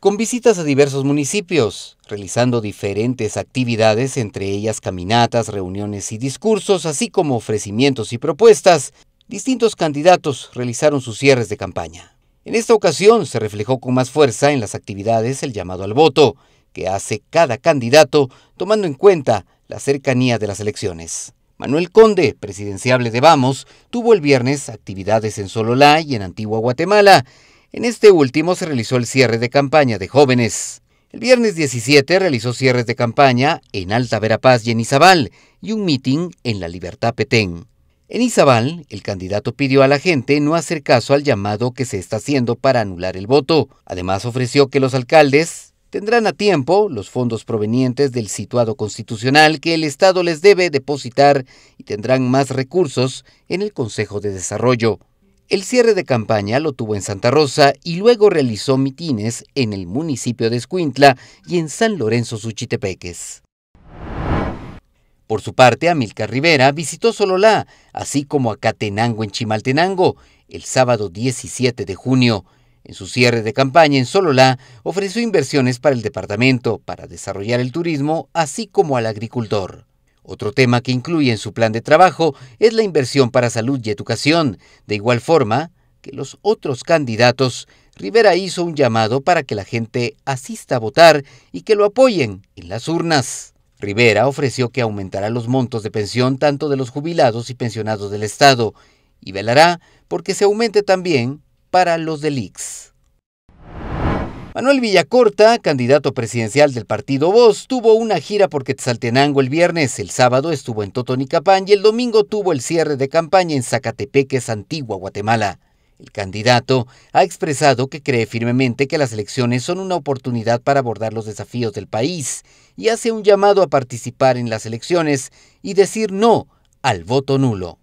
con visitas a diversos municipios, realizando diferentes actividades, entre ellas caminatas, reuniones y discursos, así como ofrecimientos y propuestas. Distintos candidatos realizaron sus cierres de campaña. En esta ocasión se reflejó con más fuerza en las actividades el llamado al voto, que hace cada candidato tomando en cuenta la cercanía de las elecciones. Manuel Conde, presidenciable de Vamos, tuvo el viernes actividades en Sololá y en Antigua Guatemala. En este último se realizó el cierre de campaña de jóvenes. El viernes 17 realizó cierres de campaña en Alta Verapaz y en Izabal y un mitin en La Libertad Petén. En Izabal, el candidato pidió a la gente no hacer caso al llamado que se está haciendo para anular el voto. Además ofreció que los alcaldes tendrán a tiempo los fondos provenientes del situado constitucional que el Estado les debe depositar y tendrán más recursos en el Consejo de Desarrollo. El cierre de campaña lo tuvo en Santa Rosa y luego realizó mitines en el municipio de Escuintla y en San Lorenzo Suchitepeques. Por su parte, Amilcar Rivera visitó Sololá, así como a Catenango en Chimaltenango, el sábado 17 de junio. En su cierre de campaña en Sololá, ofreció inversiones para el departamento, para desarrollar el turismo, así como al agricultor. Otro tema que incluye en su plan de trabajo es la inversión para salud y educación. De igual forma que los otros candidatos, Rivera hizo un llamado para que la gente asista a votar y que lo apoyen en las urnas. Rivera ofreció que aumentará los montos de pensión tanto de los jubilados y pensionados del Estado y velará porque se aumente también para los del IX. Manuel Villacorta, candidato presidencial del partido Voz, tuvo una gira por Quetzaltenango el viernes, el sábado estuvo en Totonicapán y el domingo tuvo el cierre de campaña en Zacatepeques, Antigua, Guatemala. El candidato ha expresado que cree firmemente que las elecciones son una oportunidad para abordar los desafíos del país y hace un llamado a participar en las elecciones y decir no al voto nulo.